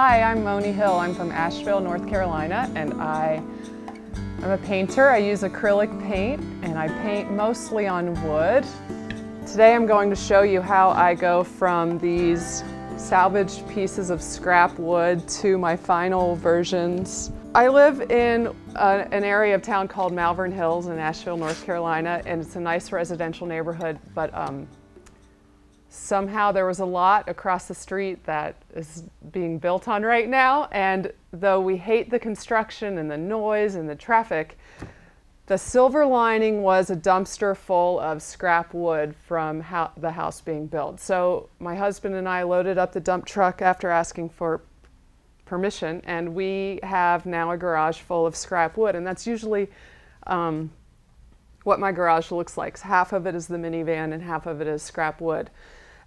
Hi, I'm Moni Hill. I'm from Asheville, North Carolina, and I am a painter. I use acrylic paint, and I paint mostly on wood. Today I'm going to show you how I go from these salvaged pieces of scrap wood to my final versions. I live in a, an area of town called Malvern Hills in Asheville, North Carolina, and it's a nice residential neighborhood, but um, somehow there was a lot across the street that is being built on right now. And though we hate the construction and the noise and the traffic, the silver lining was a dumpster full of scrap wood from ho the house being built. So my husband and I loaded up the dump truck after asking for permission, and we have now a garage full of scrap wood. And that's usually um, what my garage looks like. Half of it is the minivan and half of it is scrap wood.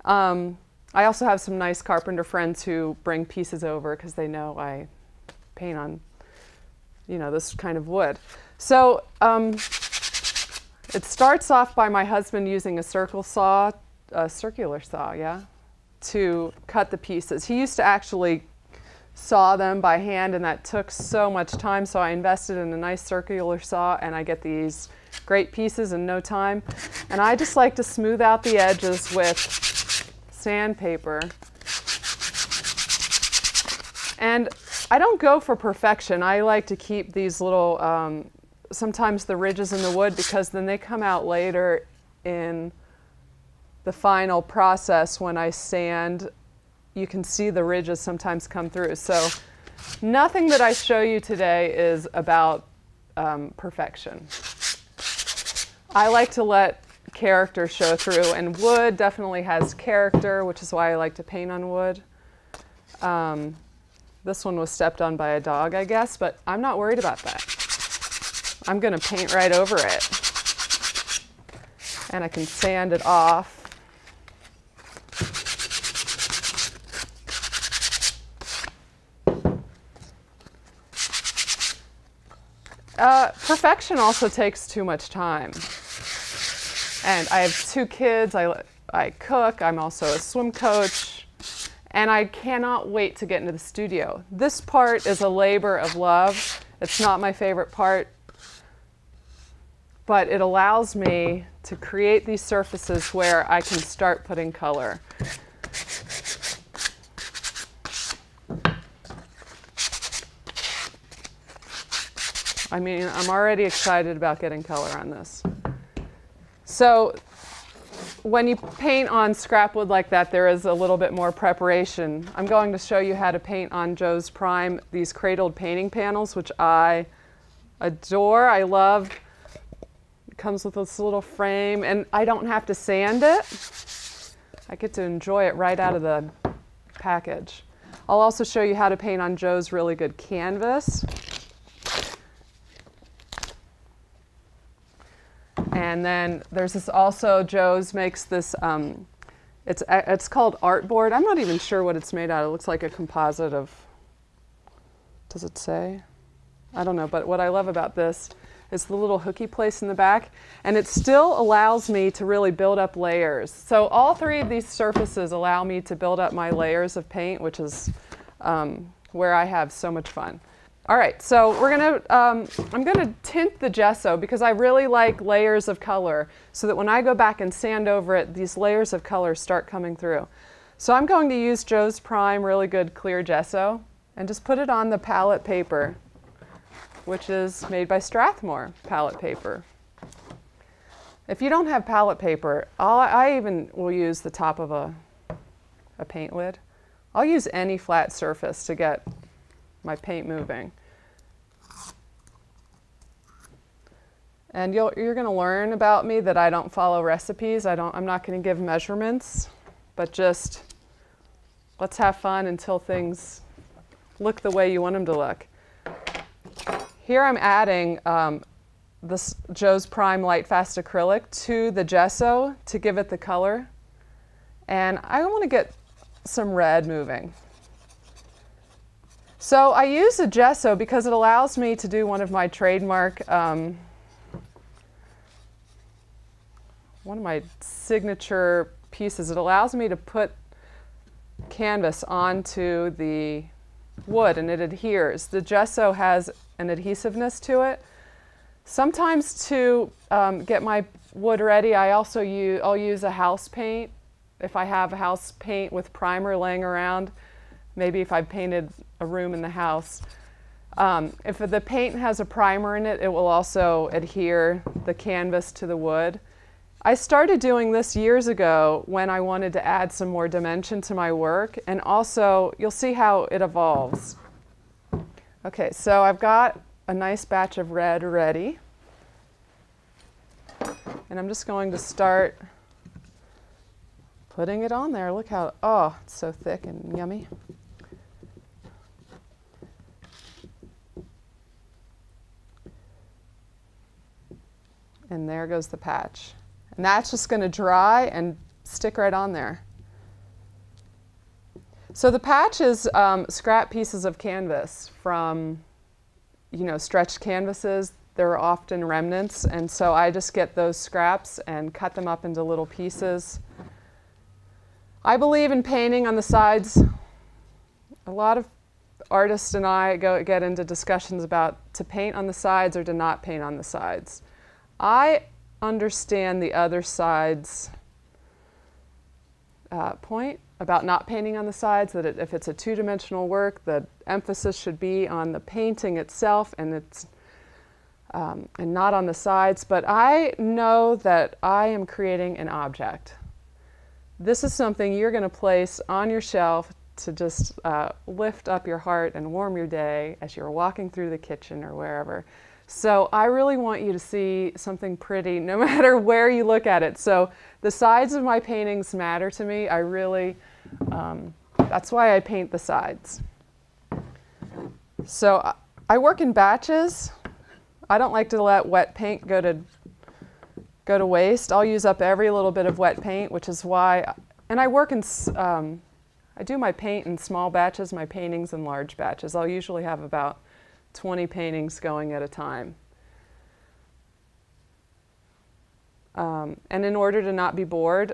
Um, I also have some nice carpenter friends who bring pieces over because they know I paint on, you know, this kind of wood. So um, it starts off by my husband using a circle saw, a circular saw, yeah, to cut the pieces. He used to actually saw them by hand and that took so much time so I invested in a nice circular saw and I get these great pieces in no time. And I just like to smooth out the edges with sandpaper. And I don't go for perfection. I like to keep these little, um, sometimes the ridges in the wood because then they come out later in the final process when I sand. You can see the ridges sometimes come through. So nothing that I show you today is about um, perfection. I like to let character show through. And wood definitely has character, which is why I like to paint on wood. Um, this one was stepped on by a dog, I guess, but I'm not worried about that. I'm going to paint right over it. And I can sand it off. Uh, perfection also takes too much time. And I have two kids. I, I cook. I'm also a swim coach. And I cannot wait to get into the studio. This part is a labor of love. It's not my favorite part, but it allows me to create these surfaces where I can start putting color. I mean, I'm already excited about getting color on this. So when you paint on scrap wood like that, there is a little bit more preparation. I'm going to show you how to paint on Joe's Prime these cradled painting panels, which I adore. I love. It comes with this little frame, and I don't have to sand it. I get to enjoy it right out of the package. I'll also show you how to paint on Joe's really good canvas. And then there's this also, Joe's makes this, um, it's, it's called Artboard. I'm not even sure what it's made out of. It looks like a composite of, does it say? I don't know, but what I love about this is the little hooky place in the back, and it still allows me to really build up layers. So all three of these surfaces allow me to build up my layers of paint, which is um, where I have so much fun. All right, so we're gonna, um, I'm gonna tint the gesso because I really like layers of color so that when I go back and sand over it, these layers of color start coming through. So I'm going to use Joe's Prime Really Good Clear Gesso and just put it on the palette paper, which is made by Strathmore palette paper. If you don't have palette paper, I'll, i even will use the top of a, a paint lid. I'll use any flat surface to get my paint moving. And you are going to learn about me that I don't follow recipes. I don't, I'm not going to give measurements, but just let's have fun until things look the way you want them to look. Here I'm adding um, this Joe's Prime Lightfast Acrylic to the gesso to give it the color. And I want to get some red moving. So I use a gesso because it allows me to do one of my trademark, um, one of my signature pieces. It allows me to put canvas onto the wood and it adheres. The gesso has an adhesiveness to it. Sometimes to um, get my wood ready, I also use, I'll use a house paint. If I have a house paint with primer laying around, maybe if I've painted a room in the house. Um, if the paint has a primer in it, it will also adhere the canvas to the wood. I started doing this years ago when I wanted to add some more dimension to my work and also you'll see how it evolves. Okay, so I've got a nice batch of red ready and I'm just going to start putting it on there. Look how, oh, it's so thick and yummy. And there goes the patch. And that's just going to dry and stick right on there. So the patch is um, scrap pieces of canvas from, you know, stretched canvases. There are often remnants, and so I just get those scraps and cut them up into little pieces. I believe in painting on the sides. A lot of artists and I go get into discussions about to paint on the sides or to not paint on the sides. I understand the other side's uh, point about not painting on the sides, that it, if it's a two-dimensional work, the emphasis should be on the painting itself and it's um, and not on the sides. But I know that I am creating an object. This is something you're going to place on your shelf to just uh, lift up your heart and warm your day as you're walking through the kitchen or wherever. So I really want you to see something pretty no matter where you look at it. So the sides of my paintings matter to me. I really, um, that's why I paint the sides. So I work in batches. I don't like to let wet paint go to go to waste. I'll use up every little bit of wet paint, which is why, and I work in, um, I do my paint in small batches, my paintings in large batches. I'll usually have about 20 paintings going at a time. Um, and in order to not be bored,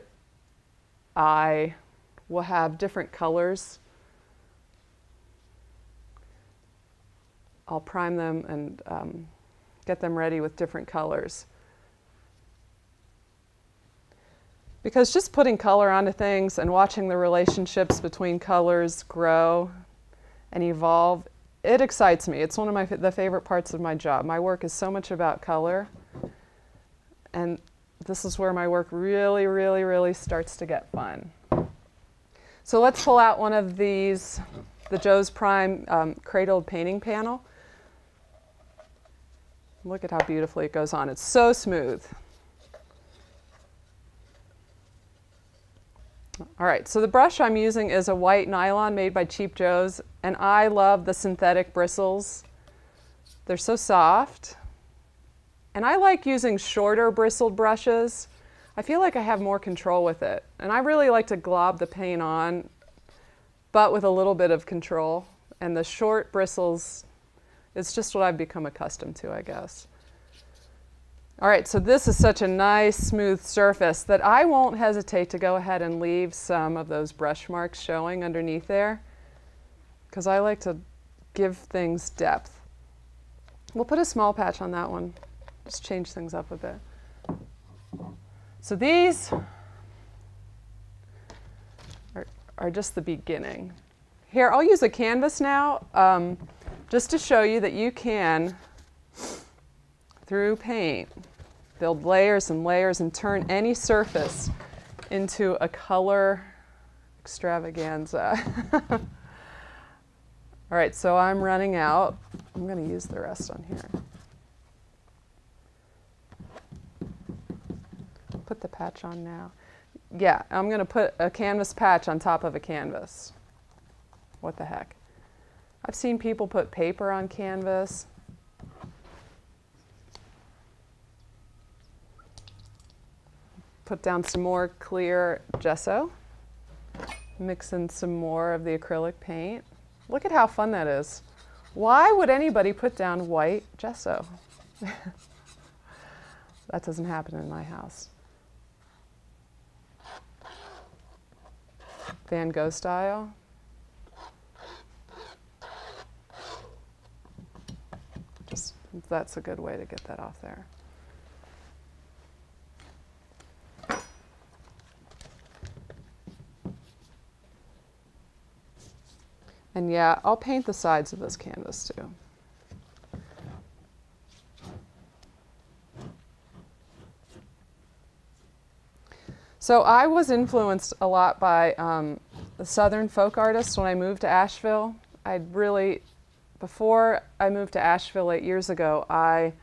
I will have different colors. I'll prime them and um, get them ready with different colors. Because just putting color onto things and watching the relationships between colors grow and evolve it excites me. It's one of my the favorite parts of my job. My work is so much about color, and this is where my work really, really, really starts to get fun. So let's pull out one of these, the Joe's Prime um, cradled painting panel. Look at how beautifully it goes on. It's so smooth. All right, so the brush I'm using is a white nylon made by Cheap Joe's, and I love the synthetic bristles. They're so soft. And I like using shorter bristled brushes. I feel like I have more control with it. And I really like to glob the paint on, but with a little bit of control. And the short bristles, it's just what I've become accustomed to, I guess. All right, so this is such a nice smooth surface that I won't hesitate to go ahead and leave some of those brush marks showing underneath there because I like to give things depth. We'll put a small patch on that one, just change things up a bit. So these are, are just the beginning. Here, I'll use a canvas now um, just to show you that you can, through paint, build layers and layers and turn any surface into a color extravaganza. All right, so I'm running out. I'm going to use the rest on here. Put the patch on now. Yeah, I'm going to put a canvas patch on top of a canvas. What the heck? I've seen people put paper on canvas. put down some more clear gesso, mix in some more of the acrylic paint. Look at how fun that is. Why would anybody put down white gesso? that doesn't happen in my house. Van Gogh style. Just, that's a good way to get that off there. And yeah, I'll paint the sides of this canvas too. So I was influenced a lot by um, the Southern folk artists when I moved to Asheville. I'd really, before I moved to Asheville eight years ago, I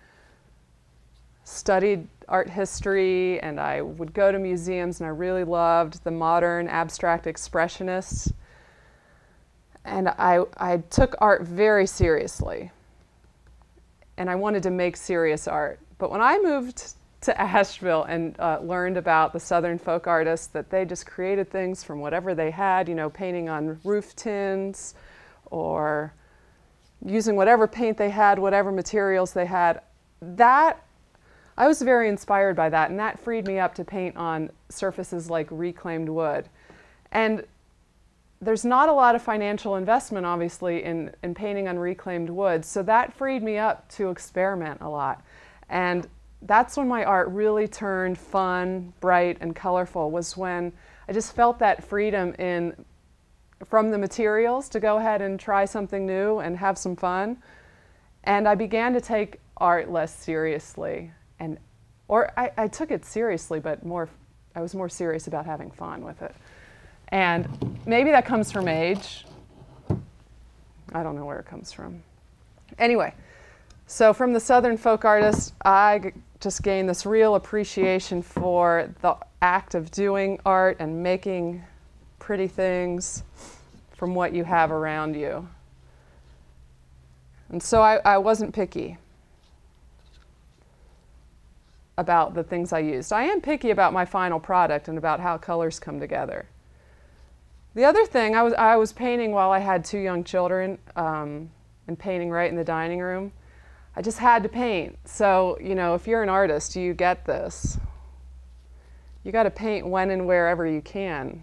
studied art history and I would go to museums and I really loved the modern abstract expressionists. And I, I took art very seriously. And I wanted to make serious art. But when I moved to Asheville and uh, learned about the Southern folk artists that they just created things from whatever they had, you know, painting on roof tins or using whatever paint they had, whatever materials they had. That, I was very inspired by that, and that freed me up to paint on surfaces like reclaimed wood. And there's not a lot of financial investment, obviously, in, in painting on reclaimed wood, so that freed me up to experiment a lot. And that's when my art really turned fun, bright, and colorful, was when I just felt that freedom in from the materials to go ahead and try something new and have some fun. And I began to take art less seriously. And or I, I took it seriously, but more I was more serious about having fun with it. And maybe that comes from age. I don't know where it comes from. Anyway, so from the Southern folk artists, I just gained this real appreciation for the act of doing art and making pretty things from what you have around you. And so I, I wasn't picky about the things I used. I am picky about my final product and about how colors come together. The other thing, I was, I was painting while I had two young children um, and painting right in the dining room. I just had to paint. So, you know, if you're an artist, you get this. You got to paint when and wherever you can.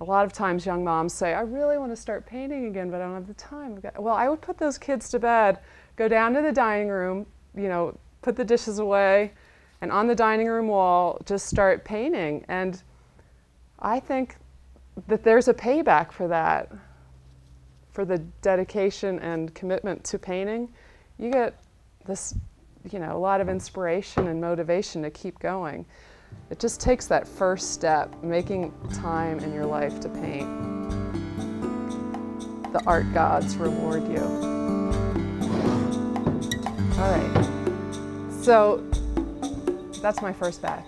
A lot of times young moms say, I really want to start painting again, but I don't have the time. Well, I would put those kids to bed, go down to the dining room, you know, put the dishes away, and on the dining room wall, just start painting. And I think that there's a payback for that for the dedication and commitment to painting, you get this, you know, a lot of inspiration and motivation to keep going. It just takes that first step, making time in your life to paint. The art gods reward you. All right. So that's my first batch.